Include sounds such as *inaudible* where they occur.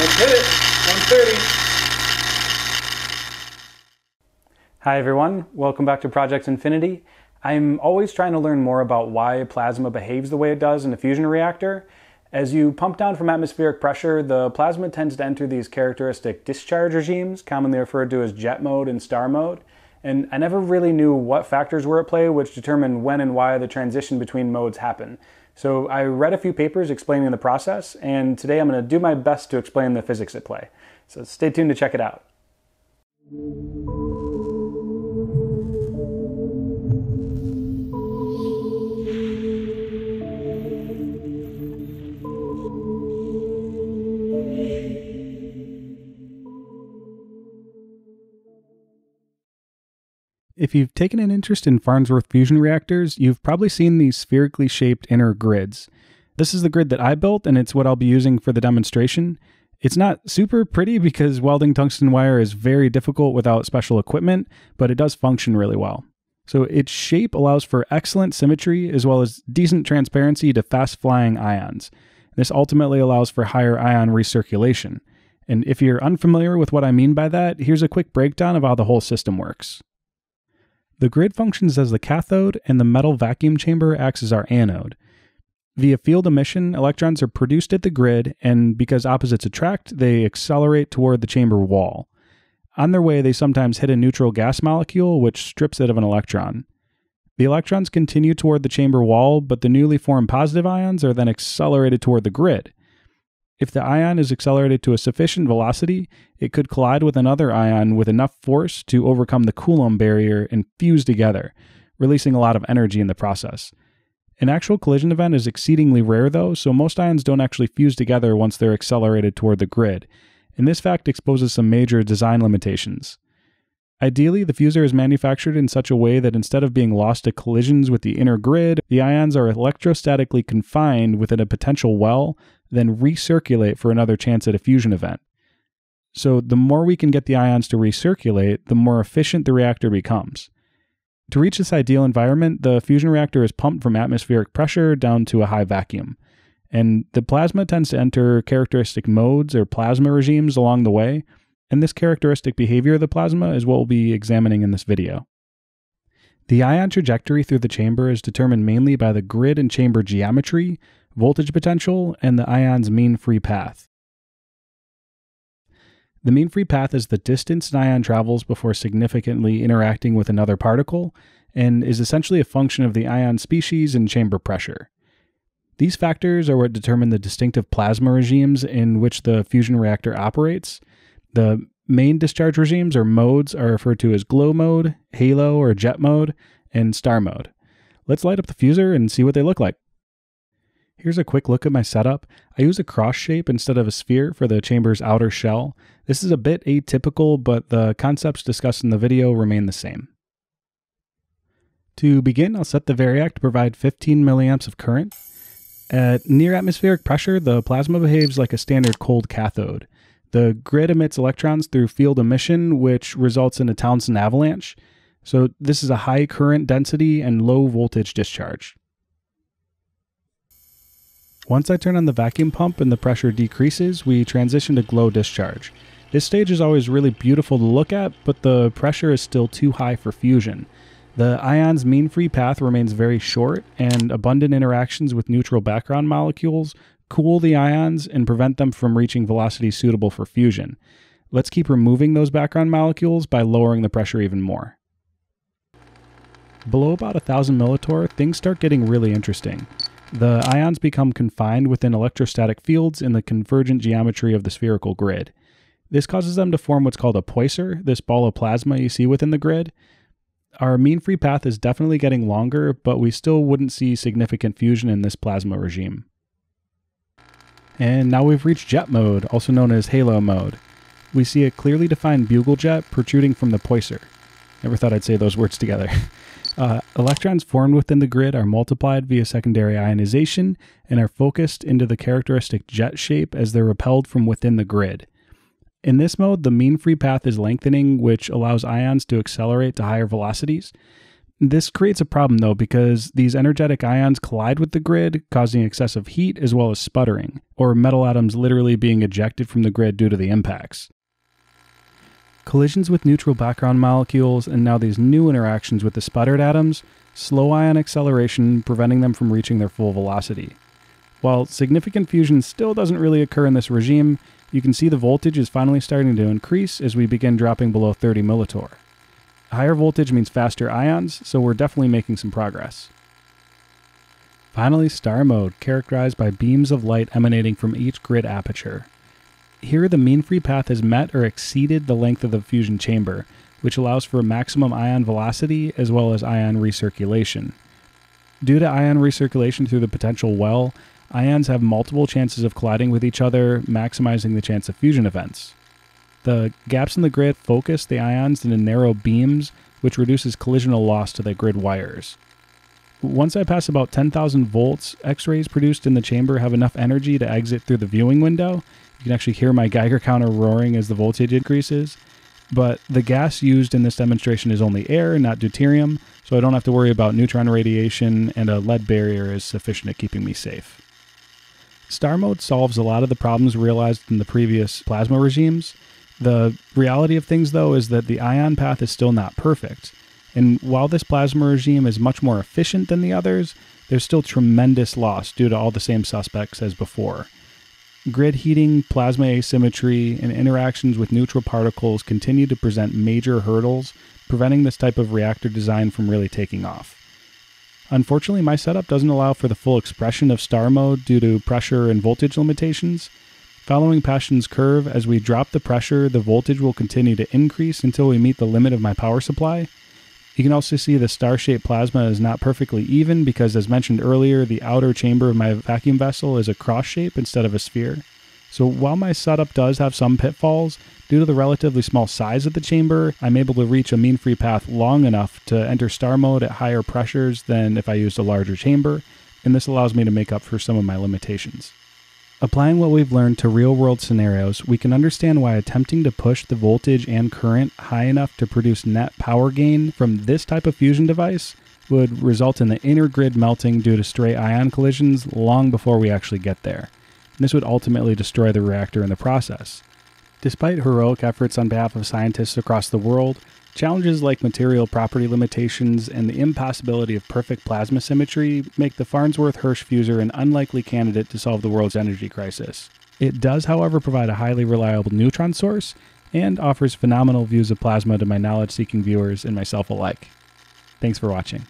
Let's hit it. 130. Hi everyone, welcome back to Project Infinity. I'm always trying to learn more about why plasma behaves the way it does in a fusion reactor. As you pump down from atmospheric pressure, the plasma tends to enter these characteristic discharge regimes, commonly referred to as jet mode and star mode. And I never really knew what factors were at play which determine when and why the transition between modes happen. So I read a few papers explaining the process, and today I'm going to do my best to explain the physics at play. So stay tuned to check it out. If you've taken an interest in Farnsworth fusion reactors, you've probably seen these spherically shaped inner grids. This is the grid that I built, and it's what I'll be using for the demonstration. It's not super pretty because welding tungsten wire is very difficult without special equipment, but it does function really well. So its shape allows for excellent symmetry as well as decent transparency to fast flying ions. This ultimately allows for higher ion recirculation. And if you're unfamiliar with what I mean by that, here's a quick breakdown of how the whole system works. The grid functions as the cathode, and the metal vacuum chamber acts as our anode. Via field emission, electrons are produced at the grid, and because opposites attract, they accelerate toward the chamber wall. On their way, they sometimes hit a neutral gas molecule, which strips it of an electron. The electrons continue toward the chamber wall, but the newly formed positive ions are then accelerated toward the grid. If the ion is accelerated to a sufficient velocity, it could collide with another ion with enough force to overcome the Coulomb barrier and fuse together, releasing a lot of energy in the process. An actual collision event is exceedingly rare, though, so most ions don't actually fuse together once they're accelerated toward the grid, and this fact exposes some major design limitations. Ideally, the fusor is manufactured in such a way that instead of being lost to collisions with the inner grid, the ions are electrostatically confined within a potential well then recirculate for another chance at a fusion event. So, the more we can get the ions to recirculate, the more efficient the reactor becomes. To reach this ideal environment, the fusion reactor is pumped from atmospheric pressure down to a high vacuum. And the plasma tends to enter characteristic modes or plasma regimes along the way, and this characteristic behavior of the plasma is what we'll be examining in this video. The ion trajectory through the chamber is determined mainly by the grid and chamber geometry, voltage potential, and the ion's mean free path. The mean free path is the distance an ion travels before significantly interacting with another particle and is essentially a function of the ion species and chamber pressure. These factors are what determine the distinctive plasma regimes in which the fusion reactor operates. The main discharge regimes or modes are referred to as glow mode, halo or jet mode, and star mode. Let's light up the fusor and see what they look like. Here's a quick look at my setup. I use a cross shape instead of a sphere for the chamber's outer shell. This is a bit atypical, but the concepts discussed in the video remain the same. To begin, I'll set the variac to provide 15 milliamps of current. At near atmospheric pressure, the plasma behaves like a standard cold cathode. The grid emits electrons through field emission, which results in a Townsend avalanche. So this is a high current density and low voltage discharge. Once I turn on the vacuum pump and the pressure decreases, we transition to glow discharge. This stage is always really beautiful to look at, but the pressure is still too high for fusion. The ion's mean free path remains very short, and abundant interactions with neutral background molecules cool the ions and prevent them from reaching velocities suitable for fusion. Let's keep removing those background molecules by lowering the pressure even more. Below about 1000 millitorr, things start getting really interesting. The ions become confined within electrostatic fields in the convergent geometry of the spherical grid. This causes them to form what's called a poissor, this ball of plasma you see within the grid. Our mean free path is definitely getting longer, but we still wouldn't see significant fusion in this plasma regime. And now we've reached jet mode, also known as halo mode. We see a clearly defined bugle jet protruding from the poissor. Never thought I'd say those words together. *laughs* Uh, electrons formed within the grid are multiplied via secondary ionization and are focused into the characteristic jet shape as they're repelled from within the grid. In this mode, the mean free path is lengthening, which allows ions to accelerate to higher velocities. This creates a problem though because these energetic ions collide with the grid, causing excessive heat as well as sputtering, or metal atoms literally being ejected from the grid due to the impacts. Collisions with neutral background molecules and now these new interactions with the sputtered atoms slow ion acceleration, preventing them from reaching their full velocity. While significant fusion still doesn't really occur in this regime, you can see the voltage is finally starting to increase as we begin dropping below 30 millitorr. Higher voltage means faster ions, so we're definitely making some progress. Finally, star mode, characterized by beams of light emanating from each grid aperture. Here, the mean free path has met or exceeded the length of the fusion chamber, which allows for maximum ion velocity as well as ion recirculation. Due to ion recirculation through the potential well, ions have multiple chances of colliding with each other, maximizing the chance of fusion events. The gaps in the grid focus the ions into narrow beams, which reduces collisional loss to the grid wires. Once I pass about 10,000 volts, X rays produced in the chamber have enough energy to exit through the viewing window. You can actually hear my Geiger counter roaring as the voltage increases. But the gas used in this demonstration is only air, not deuterium, so I don't have to worry about neutron radiation, and a lead barrier is sufficient at keeping me safe. Star mode solves a lot of the problems realized in the previous plasma regimes. The reality of things, though, is that the ion path is still not perfect. And while this plasma regime is much more efficient than the others, there's still tremendous loss due to all the same suspects as before. Grid heating, plasma asymmetry, and interactions with neutral particles continue to present major hurdles, preventing this type of reactor design from really taking off. Unfortunately, my setup doesn't allow for the full expression of star mode due to pressure and voltage limitations. Following Paschen's curve, as we drop the pressure, the voltage will continue to increase until we meet the limit of my power supply. You can also see the star-shaped plasma is not perfectly even because as mentioned earlier, the outer chamber of my vacuum vessel is a cross shape instead of a sphere. So while my setup does have some pitfalls, due to the relatively small size of the chamber, I'm able to reach a mean free path long enough to enter star mode at higher pressures than if I used a larger chamber, and this allows me to make up for some of my limitations. Applying what we've learned to real world scenarios, we can understand why attempting to push the voltage and current high enough to produce net power gain from this type of fusion device would result in the inner grid melting due to stray ion collisions long before we actually get there. This would ultimately destroy the reactor in the process. Despite heroic efforts on behalf of scientists across the world, Challenges like material property limitations and the impossibility of perfect plasma symmetry make the Farnsworth Hirsch fusor an unlikely candidate to solve the world's energy crisis. It does, however, provide a highly reliable neutron source and offers phenomenal views of plasma to my knowledge seeking viewers and myself alike. Thanks for watching.